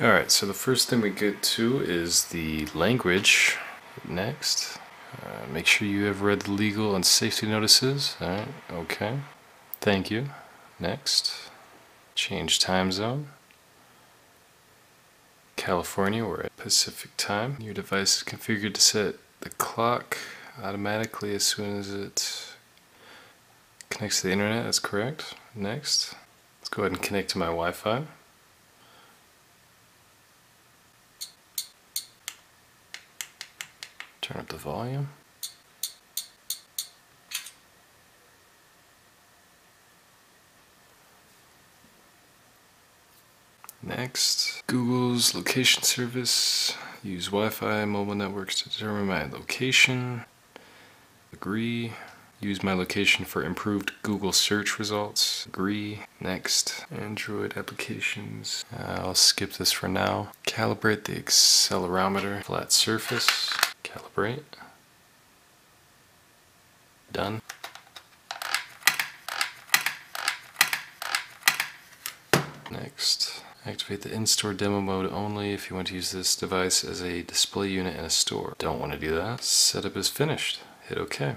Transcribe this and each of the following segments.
Alright, so the first thing we get to is the language. Next, uh, make sure you have read the legal and safety notices. Alright, okay. Thank you. Next, change time zone. California, we're at Pacific time. Your device is configured to set the clock automatically as soon as it connects to the internet. That's correct. Next, let's go ahead and connect to my Wi-Fi. Turn up the volume. Next, Google's location service. Use Wi-Fi mobile networks to determine my location. Agree. Use my location for improved Google search results. Agree. Next, Android applications. Uh, I'll skip this for now. Calibrate the accelerometer. Flat surface. Calibrate. Done. Next, activate the in-store demo mode only if you want to use this device as a display unit in a store. Don't want to do that. Setup is finished. Hit OK.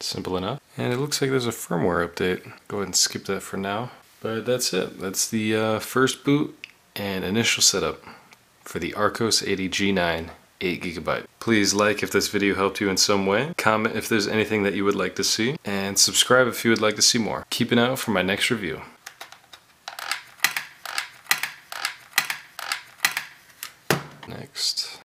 Simple enough. And it looks like there's a firmware update. Go ahead and skip that for now. But that's it. That's the uh, first boot and initial setup for the Archos 80G9 8GB. Please like if this video helped you in some way, comment if there's anything that you would like to see, and subscribe if you would like to see more. Keep an eye out for my next review. Next.